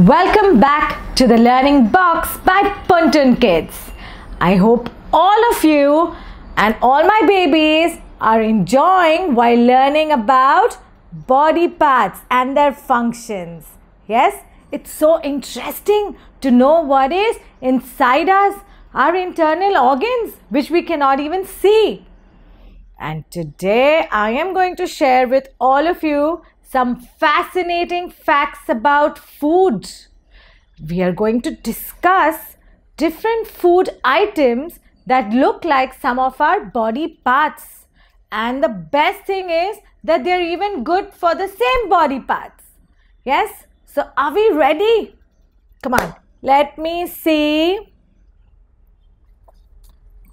Welcome back to the Learning Box by PunToon Kids. I hope all of you and all my babies are enjoying while learning about body parts and their functions. Yes, it's so interesting to know what is inside us, our internal organs, which we cannot even see. And today I am going to share with all of you some fascinating facts about food. We are going to discuss different food items that look like some of our body parts. And the best thing is that they're even good for the same body parts. Yes? So are we ready? Come on, let me see.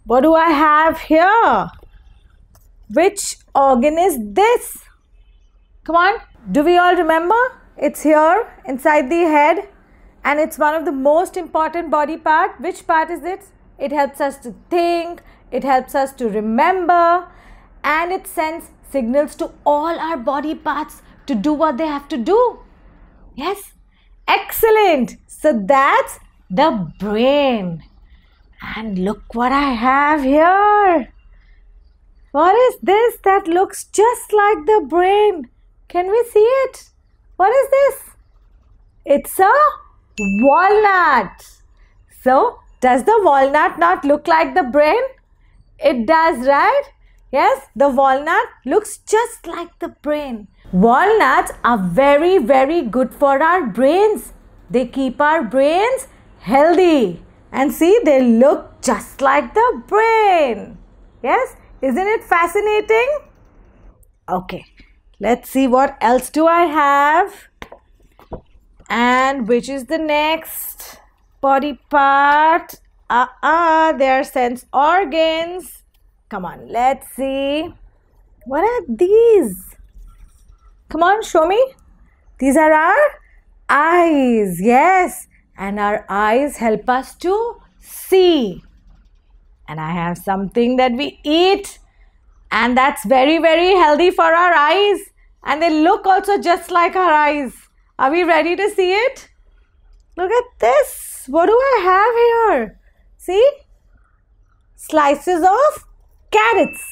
What do I have here? Which organ is this? Come on. Do we all remember? It's here inside the head and it's one of the most important body part. Which part is it? It helps us to think, it helps us to remember and it sends signals to all our body parts to do what they have to do. Yes? Excellent. So that's the brain. And look what I have here. What is this that looks just like the brain? Can we see it? What is this? It's a walnut. So, does the walnut not look like the brain? It does, right? Yes, the walnut looks just like the brain. Walnuts are very, very good for our brains. They keep our brains healthy. And see, they look just like the brain. Yes, isn't it fascinating? Okay, let's see what else do I have. And which is the next body part? Ah, uh, uh, they are sense organs. Come on, let's see. What are these? Come on, show me. These are our eyes. Yes. And our eyes help us to see and I have something that we eat and that's very very healthy for our eyes and they look also just like our eyes. Are we ready to see it? Look at this. What do I have here? See? Slices of carrots.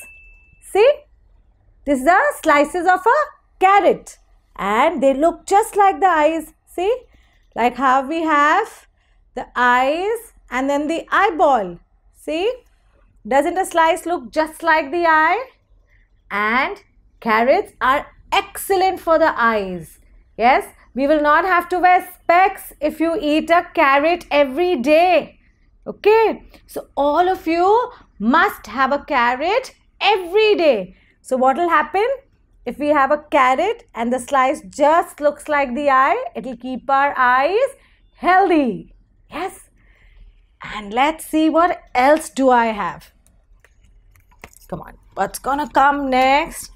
See? These are slices of a carrot and they look just like the eyes. See? Like how we have the eyes and then the eyeball. See? Doesn't a slice look just like the eye? And carrots are excellent for the eyes. Yes, we will not have to wear specs if you eat a carrot every day. Okay, so all of you must have a carrot every day. So what will happen? If we have a carrot and the slice just looks like the eye, it will keep our eyes healthy. Yes. And let's see what else do I have. Come on. What's gonna come next?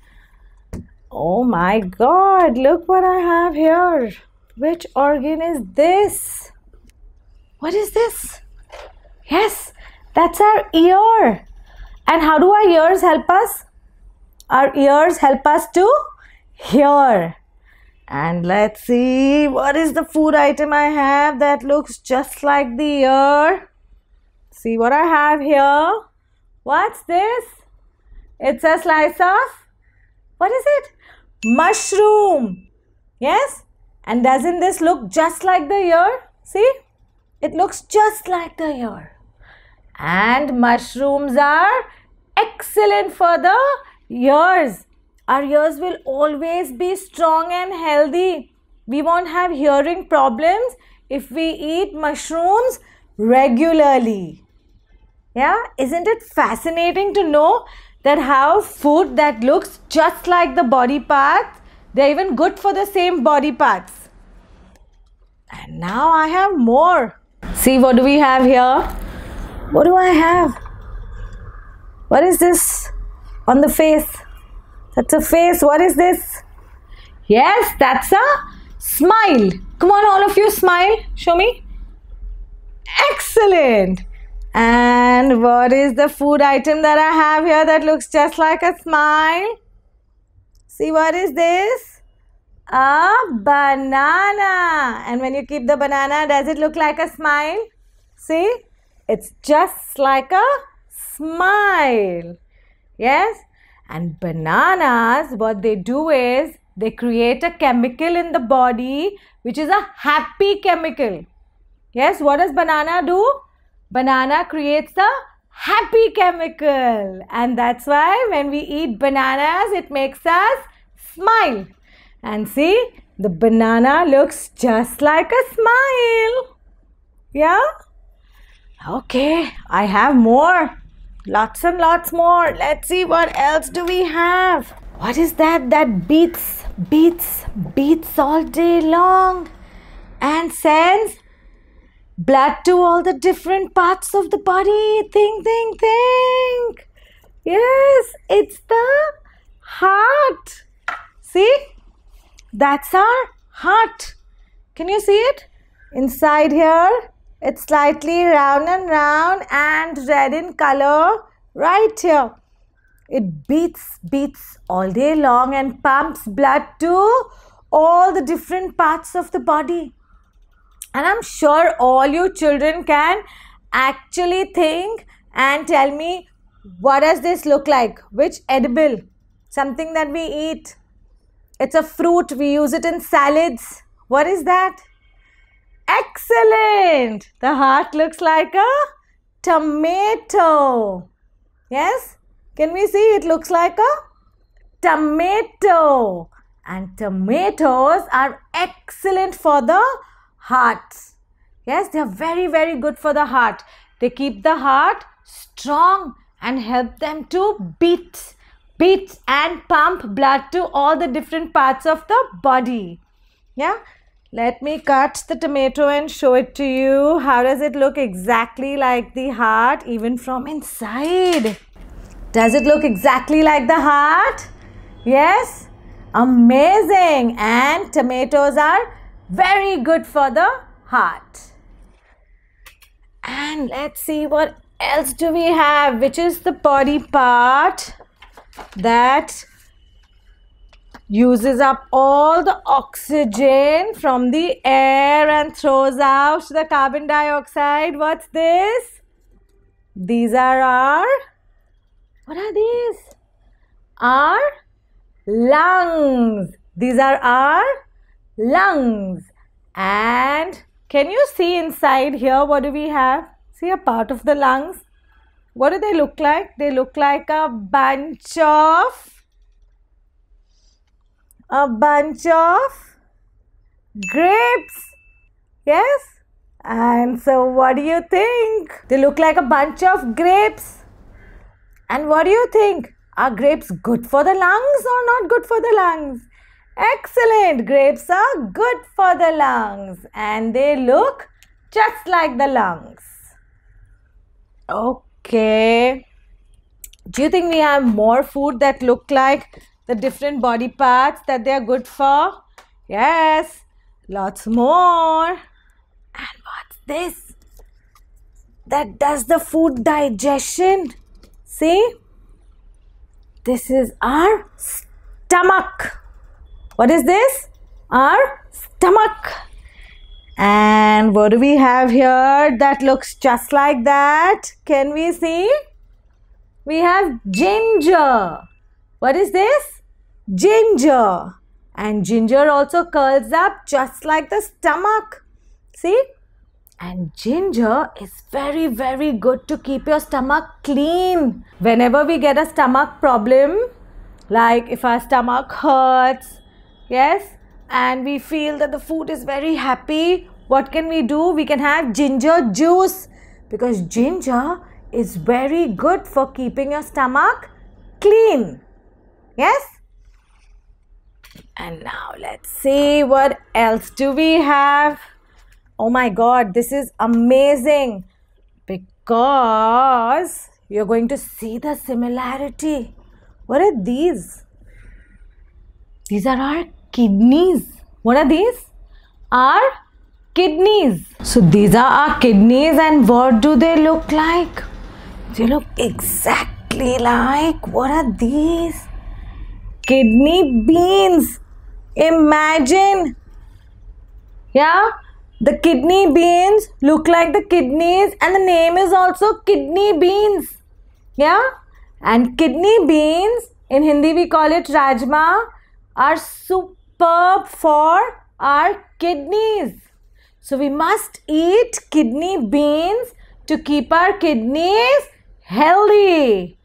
Oh my god, look what I have here. Which organ is this? What is this? Yes, that's our ear. And how do our ears help us? Our ears help us to hear. And let's see, what is the food item I have that looks just like the ear? See what I have here. What's this? It's a slice of, what is it? Mushroom. Yes? And doesn't this look just like the ear? See? It looks just like the ear. And mushrooms are excellent for the ears. Our ears will always be strong and healthy. We won't have hearing problems if we eat mushrooms regularly. Yeah, isn't it fascinating to know that have food that looks just like the body parts, they're even good for the same body parts. And now I have more. See what do we have here? What do I have? What is this on the face? That's a face. What is this? Yes, that's a smile. Come on, all of you, smile. Show me. Excellent. And what is the food item that I have here that looks just like a smile? See what is this? a banana. And when you keep the banana, does it look like a smile? See? It's just like a smile. Yes? And bananas, what they do is they create a chemical in the body which is a happy chemical. Yes, what does banana do? Banana creates a happy chemical. And that's why when we eat bananas, it makes us smile. And see, the banana looks just like a smile. Yeah? Okay, I have more. Lots and lots more. Let's see what else do we have. What is that that beats, beats, beats all day long and sends blood to all the different parts of the body? Think, think, think. Yes, it's the heart. See? That's our heart. Can you see it? Inside here, it's slightly round and round and red in color right here. It beats, beats all day long and pumps blood to all the different parts of the body. And I'm sure all you children can actually think and tell me what does this look like? Which edible? Something that we eat it's a fruit. We use it in salads. What is that? Excellent. The heart looks like a tomato. Yes? Can we see it looks like a tomato? And tomatoes are excellent for the heart. Yes, they are very, very good for the heart. They keep the heart strong and help them to beat beat and pump blood to all the different parts of the body. Yeah. Let me cut the tomato and show it to you. How does it look exactly like the heart even from inside? Does it look exactly like the heart? Yes. Amazing. And tomatoes are very good for the heart. And let's see what else do we have which is the body part that uses up all the oxygen from the air and throws out the carbon dioxide. What's this? These are our, what are these? Our lungs. These are our lungs. And can you see inside here what do we have? See a part of the lungs? What do they look like? They look like a bunch of a bunch of grapes. Yes? And so what do you think? They look like a bunch of grapes. And what do you think? Are grapes good for the lungs or not good for the lungs? Excellent. Grapes are good for the lungs and they look just like the lungs. Okay. Do you think we have more food that look like the different body parts that they are good for? Yes. Lots more. And what's this? That does the food digestion. See? This is our stomach. What is this? Our stomach. And what do we have here that looks just like that? Can we see? We have ginger. What is this? Ginger. And ginger also curls up just like the stomach. See? And ginger is very, very good to keep your stomach clean. Whenever we get a stomach problem, like if our stomach hurts, yes, and we feel that the food is very happy, what can we do? We can have ginger juice because ginger is very good for keeping your stomach clean. Yes? And now let's see what else do we have. Oh my god, this is amazing because you're going to see the similarity. What are these? These are our kidneys. What are these? Our kidneys. So these are our kidneys and what do they look like? They look exactly like, what are these? Kidney beans. Imagine. Yeah, the kidney beans look like the kidneys, and the name is also kidney beans. Yeah, and kidney beans in Hindi we call it rajma are superb for our kidneys. So we must eat kidney beans to keep our kidneys healthy.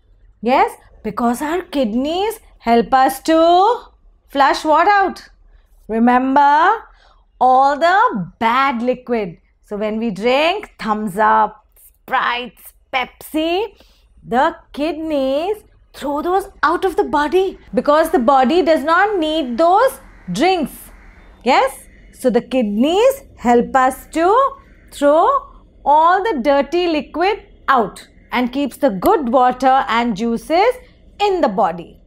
Yes, because our kidneys help us to flush what out? Remember all the bad liquid. So when we drink Thums Up, Sprite, Pepsi, the kidneys throw those out of the body because the body does not need those drinks. Yes? So the kidneys help us to throw all the dirty liquid out and keeps the good water and juices in the body.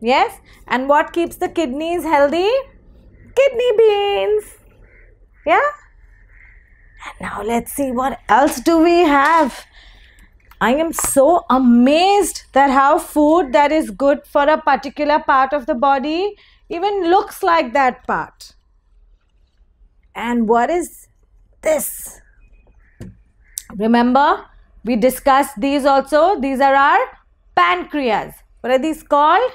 Yes? And what keeps the kidneys healthy? Kidney beans. Yeah? And now let's see what else do we have. I am so amazed that how food that is good for a particular part of the body even looks like that part. And what is this? Remember, we discussed these also. These are our pancreas. What are these called?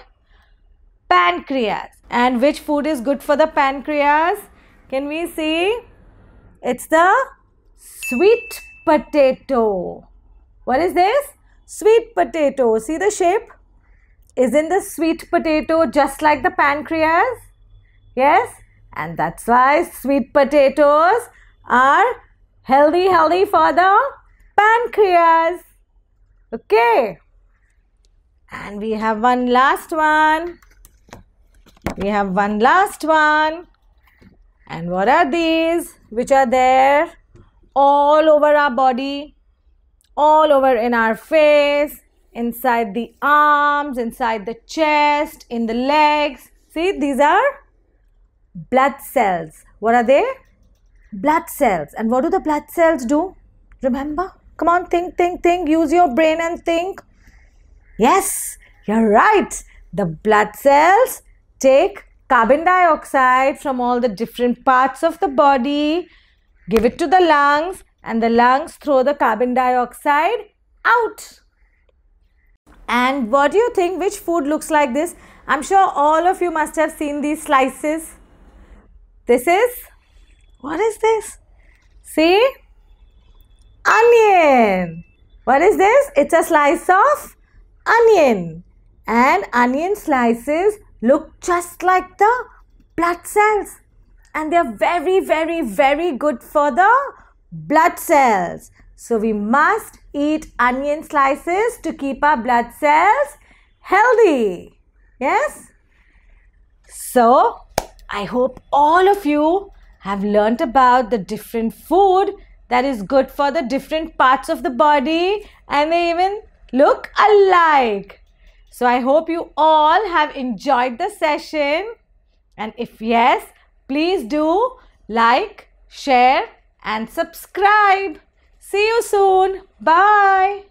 Pancreas. And which food is good for the pancreas? Can we see? It's the sweet potato. What is this? Sweet potato. See the shape? Isn't the sweet potato just like the pancreas? Yes? And that's why sweet potatoes are healthy, healthy for the pancreas. Okay. And we have one last one. We have one last one. And what are these? Which are there all over our body, all over in our face, inside the arms, inside the chest, in the legs. See, these are blood cells. What are they? Blood cells. And what do the blood cells do? Remember? Come on, think, think, think. Use your brain and think. Yes, you're right. The blood cells take carbon dioxide from all the different parts of the body, give it to the lungs, and the lungs throw the carbon dioxide out. And what do you think? Which food looks like this? I'm sure all of you must have seen these slices. This is, what is this? See? Onion. What is this? It's a slice of onion. And onion slices look just like the blood cells. And they're very, very, very good for the blood cells. So we must eat onion slices to keep our blood cells healthy. Yes? So, I hope all of you have learnt about the different food that is good for the different parts of the body and they even look alike. So I hope you all have enjoyed the session and if yes, please do like, share and subscribe. See you soon. Bye.